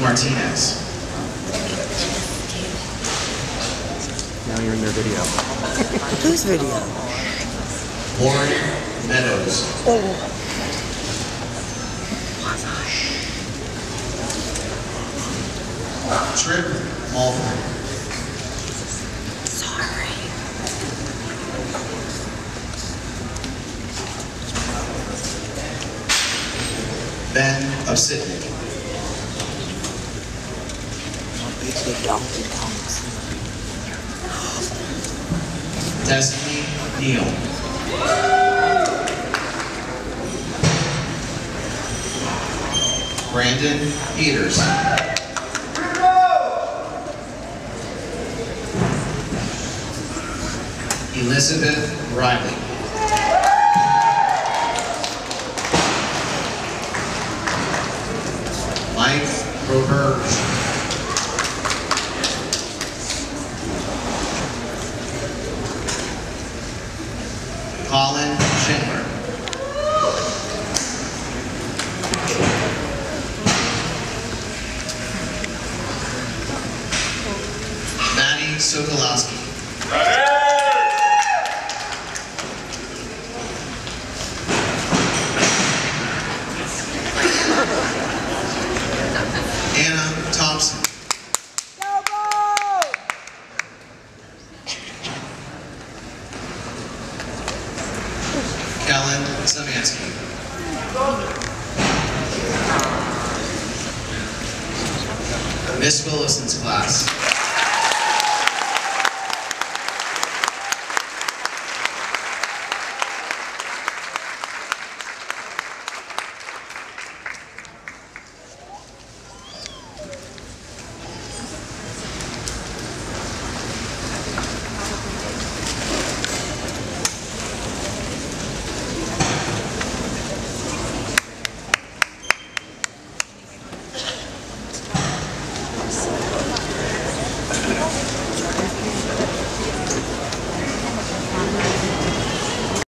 Martinez. Now you're in their video. Whose video? Lauren Meadows. Oh. Trip Mulford. Sorry. Ben Obsitnik. The donkey donks. Destiny Neal. Brandon Peters. Elizabeth Riley. Mike Roberge. Colin Schindler. Maddie Sokolowski. Anna Miss Willison's class.